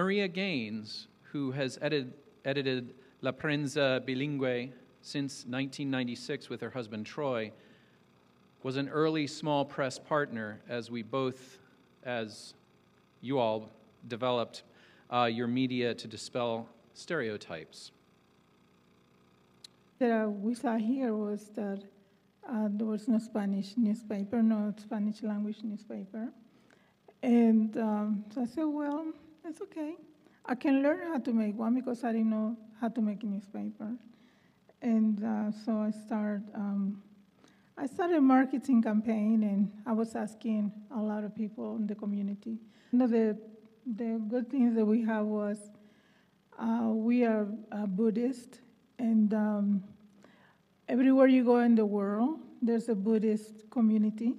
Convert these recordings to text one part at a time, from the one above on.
Maria Gaines, who has edit, edited La Prensa Bilingue since 1996 with her husband Troy, was an early small press partner as we both, as you all, developed uh, your media to dispel stereotypes. That we saw here was that uh, there was no Spanish newspaper, no Spanish language newspaper. And um, so I said, well, it's okay. I can learn how to make one because I didn't know how to make a newspaper. And uh, so I started, um, I started a marketing campaign and I was asking a lot of people in the community. One of the, the good things that we have was uh, we are uh, Buddhist and um, everywhere you go in the world, there's a Buddhist community.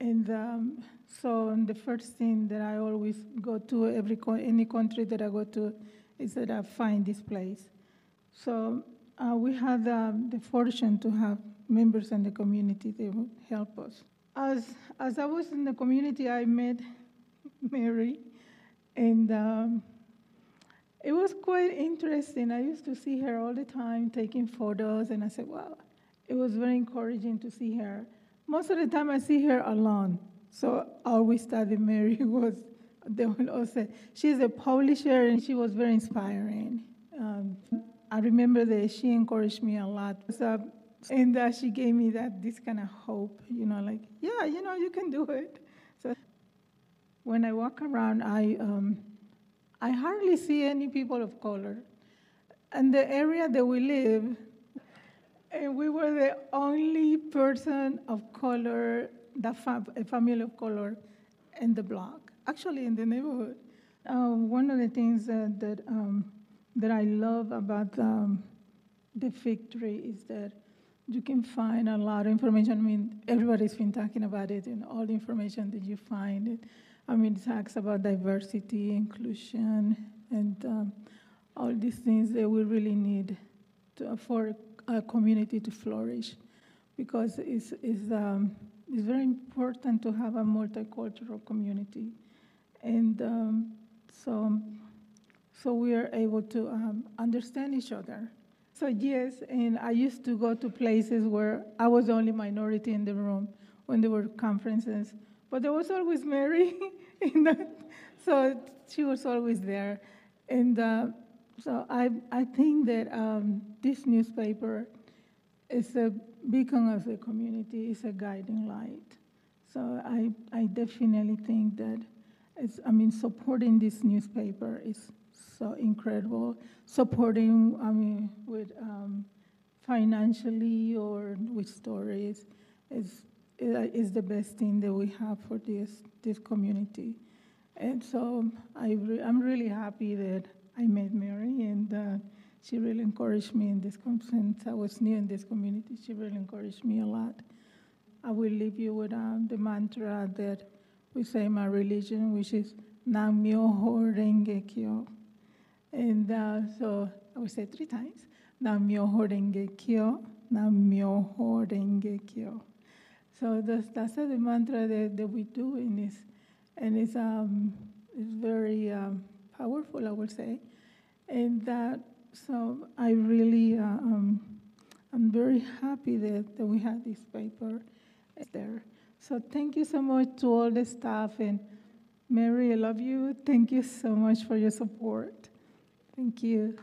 And um, so the first thing that I always go to every any country that I go to is that I find this place. So uh, we had uh, the fortune to have members in the community that would help us. As as I was in the community, I met Mary, and um, it was quite interesting. I used to see her all the time taking photos, and I said, "Wow!" It was very encouraging to see her. Most of the time, I see her alone so always that Mary was, would all say, she's a publisher and she was very inspiring. Um, I remember that she encouraged me a lot. So, and uh, she gave me that this kind of hope, you know, like, yeah, you know, you can do it. So when I walk around, I, um, I hardly see any people of color. And the area that we live, and we were the only person of color the fam- a family of color in the block, actually in the neighborhood. Uh, one of the things that, that, um, that I love about um, the fig tree is that you can find a lot of information. I mean, everybody's been talking about it, and all the information that you find. It, I mean, it talks about diversity, inclusion, and um, all these things that we really need to, for a community to flourish, because it's, it's um, it's very important to have a multicultural community. And um, so, so we are able to um, understand each other. So yes, and I used to go to places where I was the only minority in the room when there were conferences, but there was always Mary, in that, so she was always there. And uh, so I, I think that um, this newspaper is a beacon of the community, is a guiding light. So I, I definitely think that it's, I mean, supporting this newspaper is so incredible. Supporting, I mean, with um, financially or with stories is, is the best thing that we have for this, this community. And so I re- I'm really happy that I met Mary and uh, she really encouraged me in this, since I was new in this community, she really encouraged me a lot. I will leave you with um, the mantra that we say in my religion, which is Nam Myoho Renge Kyo. And uh, so I will say three times Nam Myoho Renge Kyo, Nam Myoho Renge Kyo. So that's, that's the mantra that, that we do in this. And it's, um, it's very um, powerful, I would say. And that so I really, uh, um, I'm very happy that, that we had this paper there. So thank you so much to all the staff and Mary, I love you. Thank you so much for your support. Thank you.